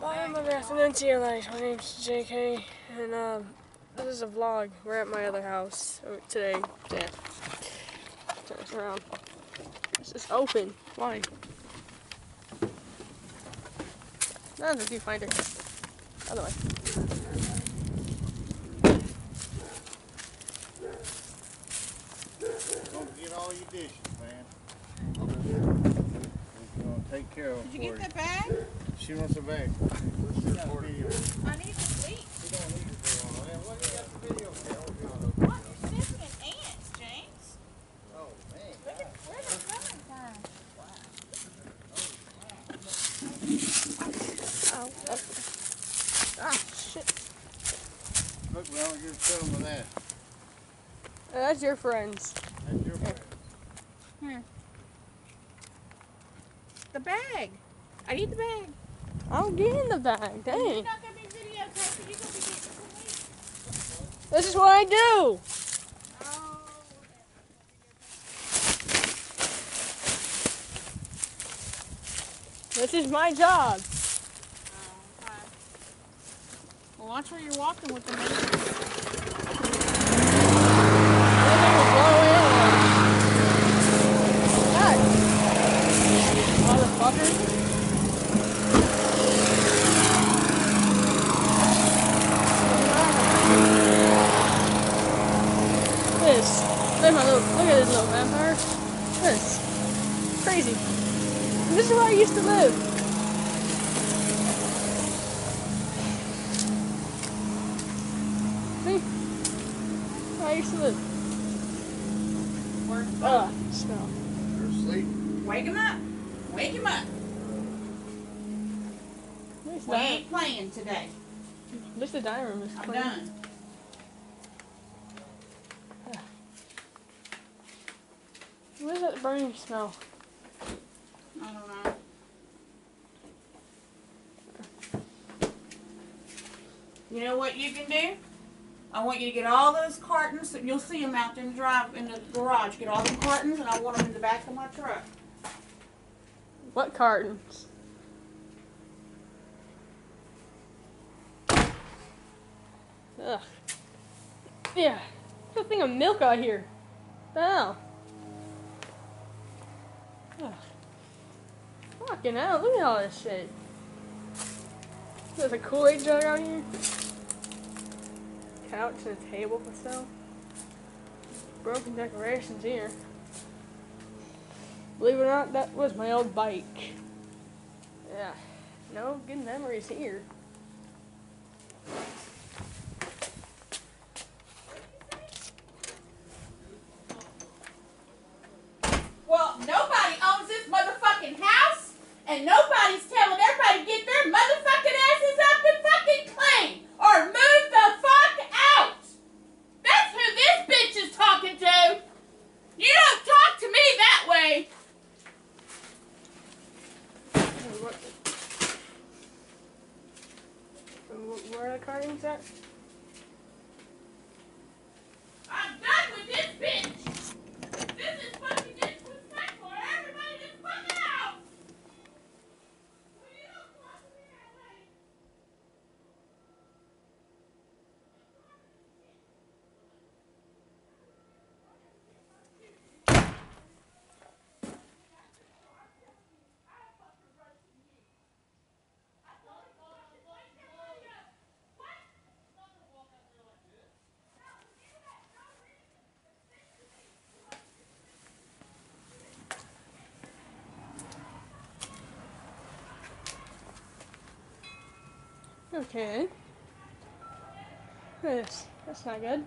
Bye, my afternoon to you guys. My name's JK, and um, this is a vlog. We're at my other house today. Yeah. Turn this around. This is open. Why? No, the viewfinder. Other way. Don't get all your dishes, man. We're gonna take care of them Did you get the bag? She wants a bag. Video. I need to sleep. We don't need to do all that. What do you got the video for? What? You're sniffing at ants, James. Oh, man. Where did, where did it coming from? Ow. Oh. Ah, shit. Look, we only just fill them with that. Uh, that's your friends. That's your bag. Here. The bag. I need the bag. I'll get in the bag. You're Dang. not gonna be videotaped. You're gonna be getting. This is what I do. Oh. This is my job. Oh, okay. Well, watch where you're walking with the man. Motherfucker. This. Look at my little. Look at this little vampire. This. Crazy. This is where Hmm. I used to live. See? Where I used to live. Where's the Ugh, smell. You're asleep. Wake him up. Wake him up. We ain't playing today. this the dining room is I'm clean. done. What is that burning smell? I don't know. You know what you can do? I want you to get all those cartons. You'll see them out in the drive in the garage. Get all the cartons, and I want them in the back of my truck. What cartons? Ugh. Yeah. There's a thing of milk out here. Hell? Ugh. Fucking hell, look at all this shit. There's a Kool-Aid jug out here. Couch and a table for sale. Broken decorations here. Believe it or not, that was my old bike. Yeah, no good memories here. Well, nobody owns this motherfucking house, and nobody's telling everybody to get their motherfucking asses up and fucking clean, or move the fuck out. That's who this bitch is talking to. You don't talk to me that way. What- wh- Where are the cartons at? I'm done with this bitch. This is fucking disrespectful. Everybody just fucking out. Well, you don't talk to me that way. Okay. This. That's not good.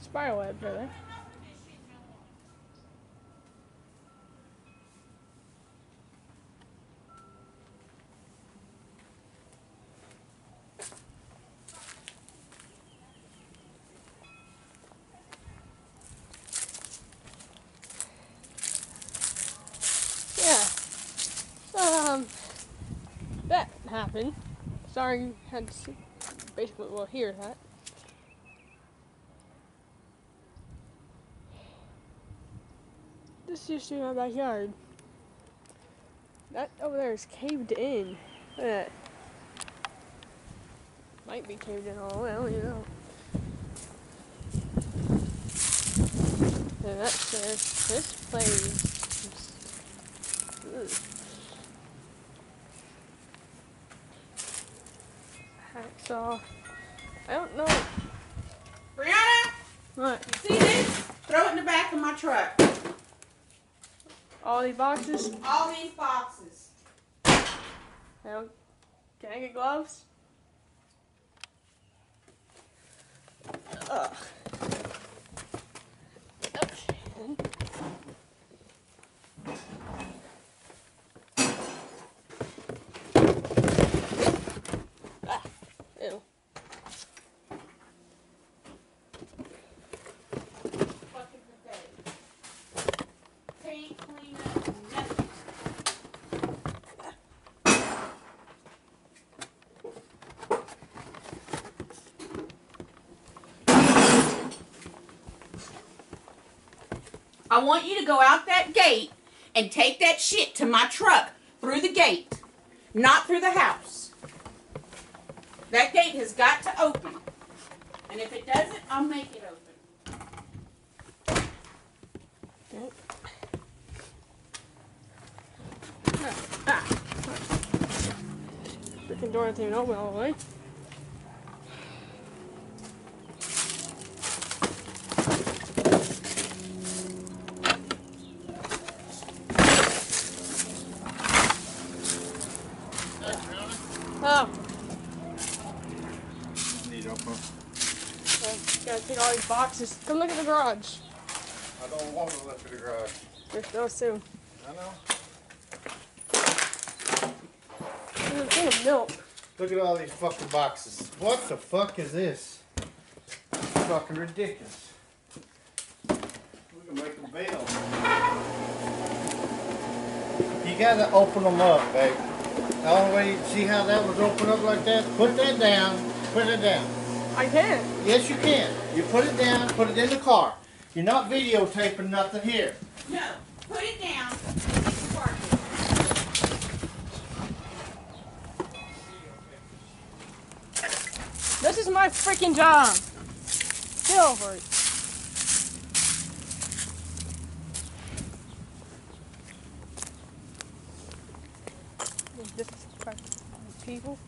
Spiral web, really. Yeah. Um, that Sorry you had to basically, well, hear that. This used to be my backyard. That over there is caved in. Look at that. Might be caved in all the way, I don't know. And that's this. This place. is- ugh. Hacksaw. I don't know. Brianna, What? you see this? Throw it in the back of my truck. All these boxes? All these boxes. Now, can I get gloves? Ugh. Okay. then. Ah, ew. Fucking pathetic. Paint, clean up, nothing. I want you to go out that gate and take that shit to my truck through the gate, not through the house. That gate has got to open. And if it doesn't, I'll make it open. Ah. Freaking door even open all the way. Oh, Open. well, gotta take all these boxes. Come look at the garage. I don't want to look at the garage. There's those soon. I know. There's a thing of milk. Look at all these fucking boxes. What the fuck is this? It's fucking ridiculous. We can make a bale. You gotta open them up, babe. The only way, see how that was opened up like that? Put that down, put it down. I can. Yes, you can. You put it down, put it in the car. You're not videotaping nothing here. No, put it down. This is my freaking job. Get over it. This is people.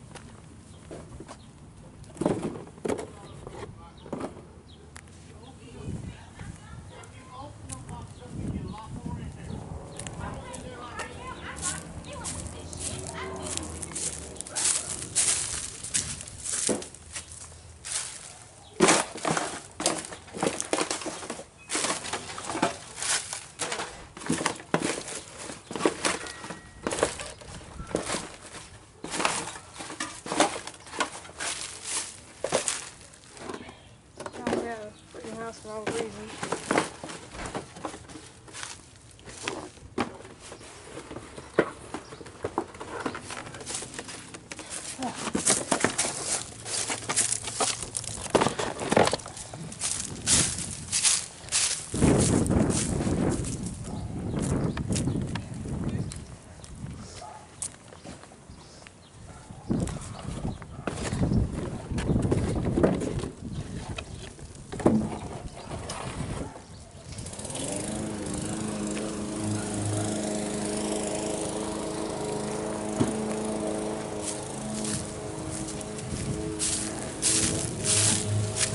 God, yeah, freaking house for all the reason.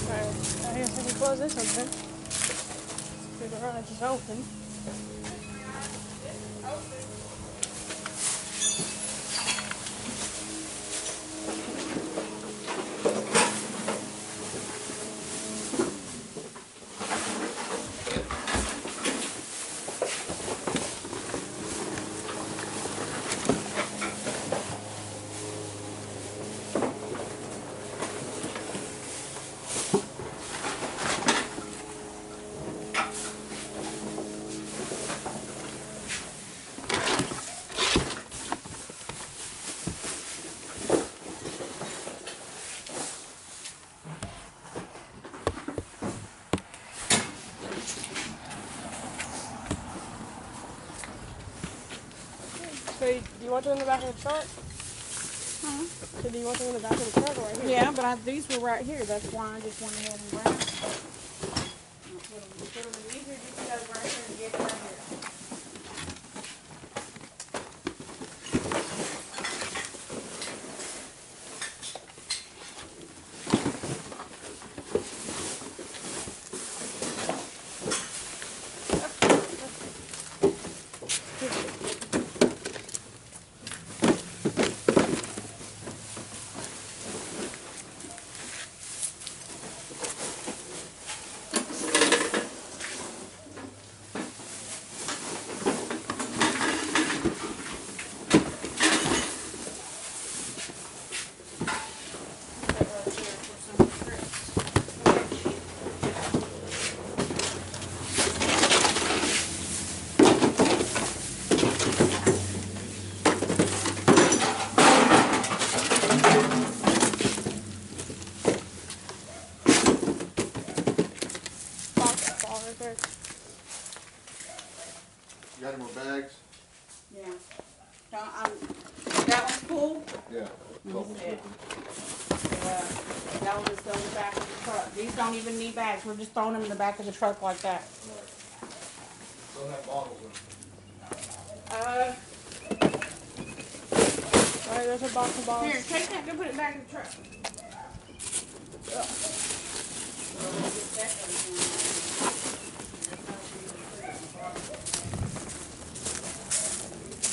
Alright, I I this then. The garage is open. Want them in the back of the truck? Huh? So do you want them in the back of the truck or right here? Yeah, but I, these were right here. That's why I just went ahead and grabbed them. Put them, put them in these or just go right here and get right here. Put right here for some scripts. Box ball right there. You got any more bags? Yeah. Don't, um, that one's full. Yeah. Let me see it. Yeah, that will just go in the back of the truck. These don't even need bags. We're just throwing them in the back of the truck like that. Don't have bottles in Uh, Alright, there's a box of balls. here, take that, go put it back in the truck.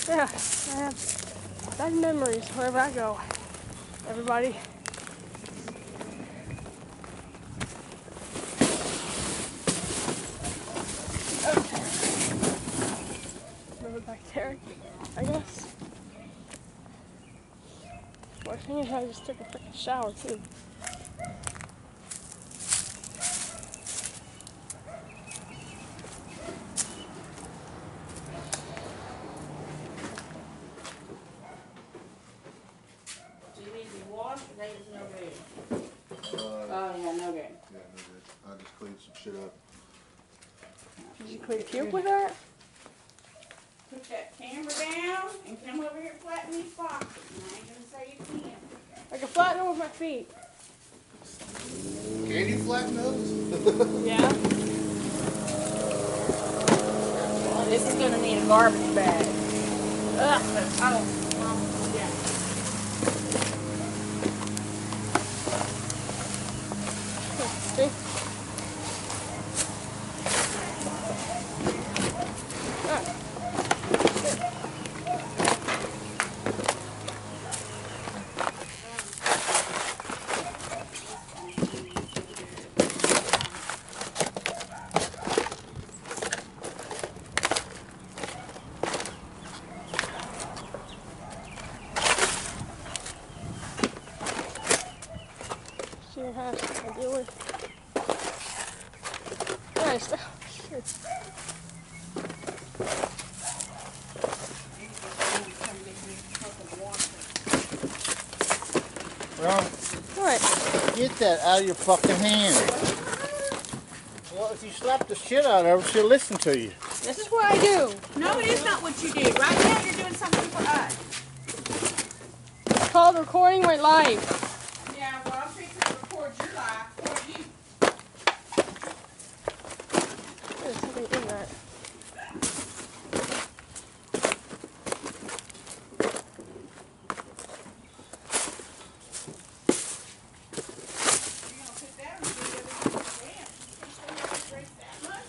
Yeah, I have bad memories wherever I go. Everybody. Okay. Move it back there, I guess. Worst thing is I just took a freaking shower too. Do you need to be washed? They is no good. Uh, oh, yeah, no good. yeah, no good. I just cleaned some shit up. Did you clean puke with that? Put that camera down and come over here and flatten these boxes. And I ain't gonna say you can't. I can flatten it with my feet. Can you flatten those? Yeah. This is gonna need a garbage bag. Ugh. Oh, um, yeah. See? Ah. See what has to deal with. Nice. Well, What? get that out of your fucking hand. Well, if you slap the shit out of her, she'll listen to you. This is what I do. No, it is not what you did. Right now, you're doing something for us. It's called recording my life. Yeah, well, I'm fixing to record your life for you. There's something in that. You're gonna put that on the video. Damn, you think they drink that much?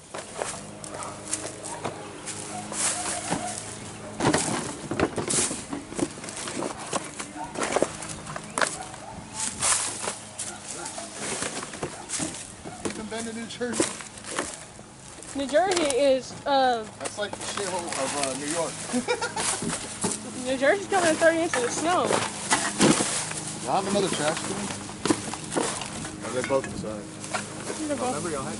You been been to New Jersey? New Jersey is, uh, That's like the shithole of uh, New York. New Jersey's coming in 30 inches of snow. Y'all have another trash can? Or they both inside? They're both- Remember y'all had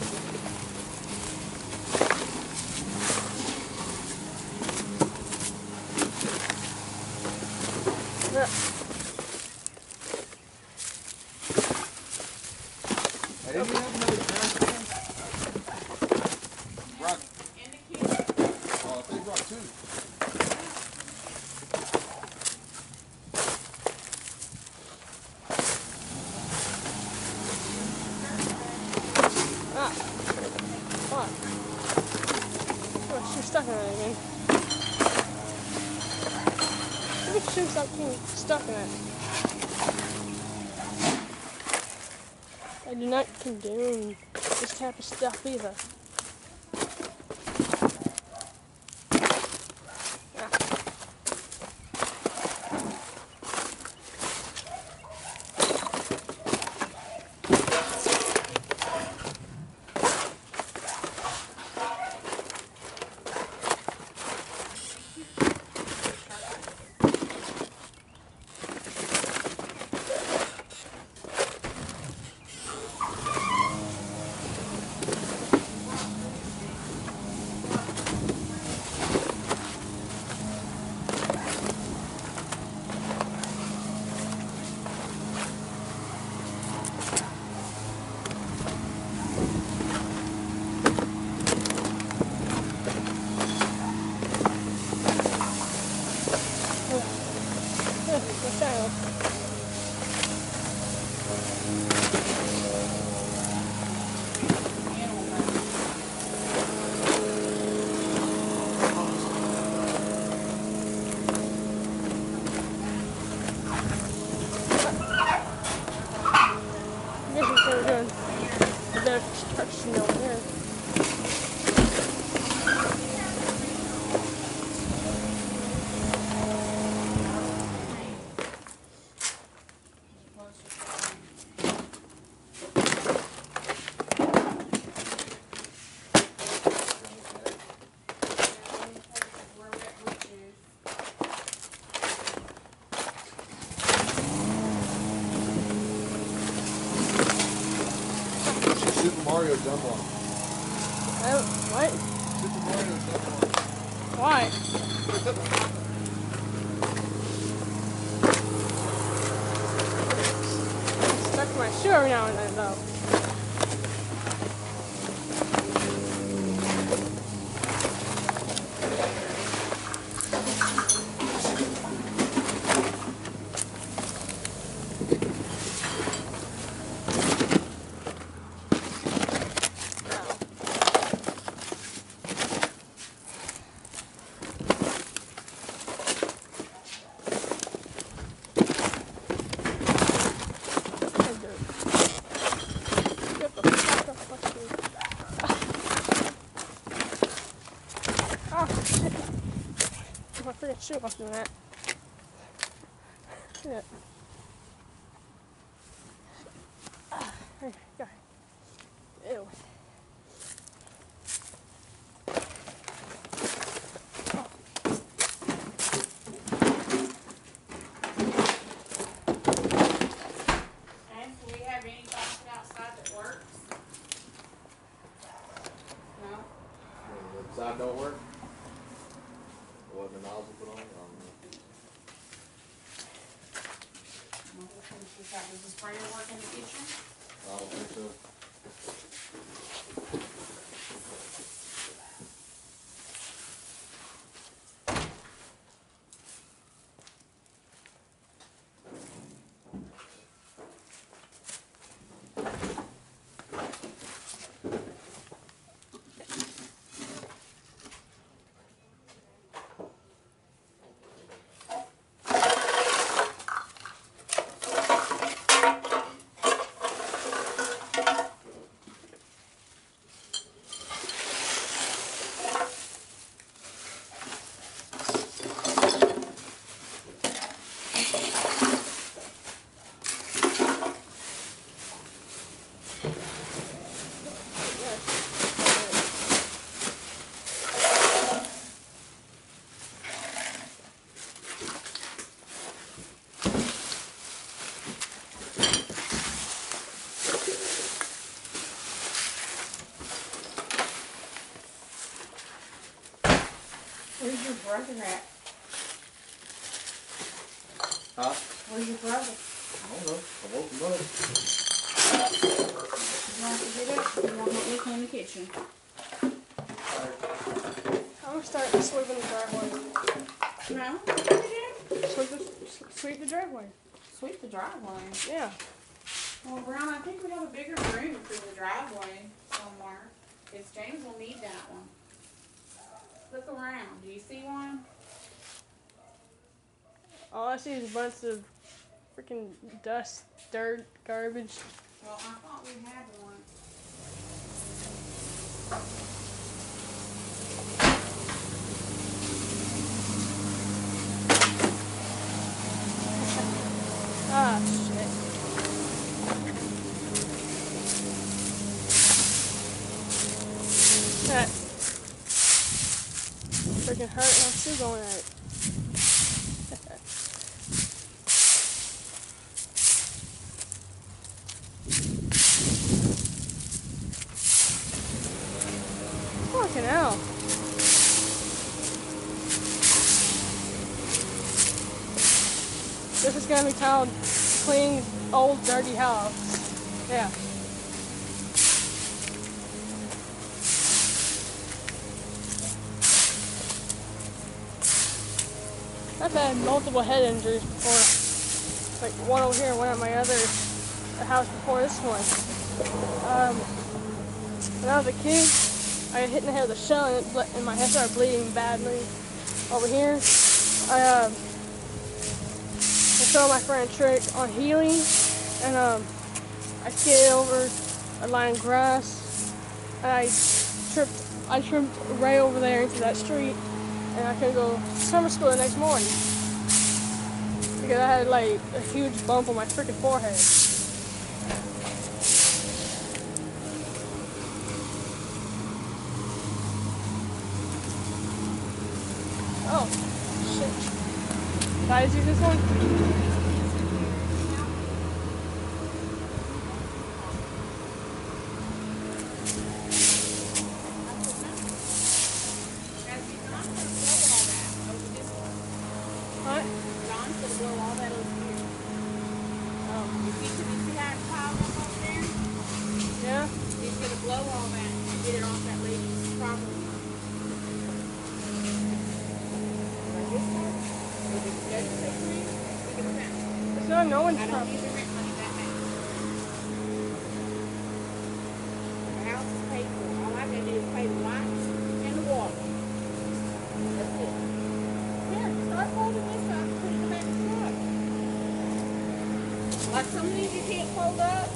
stuck. Oh, she's stuck in anything. I think she was stuck in it. I do not condone this type of stuff either. Super Mario jump on. I don't, what? Super Mario jump on. Why? Stuck to my shoe every now and then, though. I do. Get the fuck off my shoe. Oh, shit. If I forget shoe, I was doing that. Shit. Ah, there you go. Ew. And do we have any faucet outside that works? No? The side don't work. Or wasn't the nozzle put on? I don't know. No, which one does she have? Does the sprayer work in the kitchen? I don't think so. Where's your brother at? Huh? Where's your brother? I don't know. I woke him up. You want to get up? You want to help me clean the kitchen? I'm gonna start sweeping the driveway. No? What did you do? Sweep the, sweep the driveway. Sweep the driveway. Yeah. Well, Brown, I think we have a bigger room for the driveway somewhere. Because James will need that one. Look around. Do you see one? All I see is a bunch of freaking dust, dirt, garbage. Well, I thought we had one. Ah, shit. That freaking hurt and I'm still going at it. Fucking hell. This is gonna be called clean old dirty house. Yeah. I've had multiple head injuries before. Like one over here, one at my other house before this one. Um, when I was a kid, I hit in the head with a shell and, it and my head started bleeding badly. Over here, I um, I saw my friend Trick on healing and um, I skated over a line of grass, and I tripped. I tripped right over there into that street, and I couldn't go to summer school the next morning because I had like a huge bump on my freaking forehead. Oh, shit. I do this one? Like some of these you can't fold up.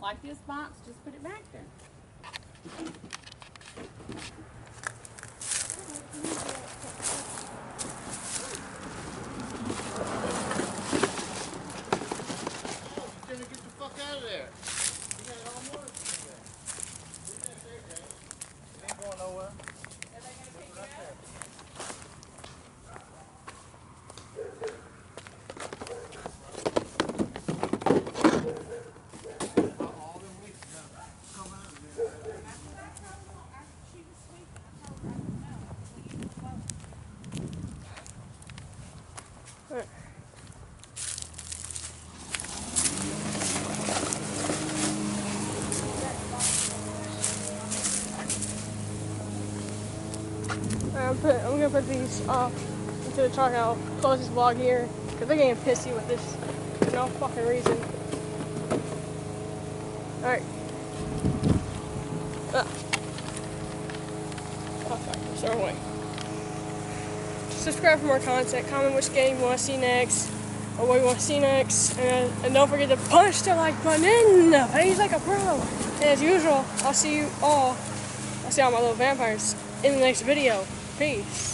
Like this box, just put it back there. Gonna get the fuck out of there. You got it all morning. It ain't going nowhere. All them weeks now. Come out of there. I'm, put, I'm gonna put these off into the truck I'll close this vlog here because they're getting pissy with this for no fucking reason. Alright. Ah. Oh, fuck, it's our way. Subscribe for more content. Comment which game you want to see next or what you want to see next. And, and don't forget to punch the like button in the face like a pro. And as usual, I'll see you all I'll see all my little vampires in the next video. Peace.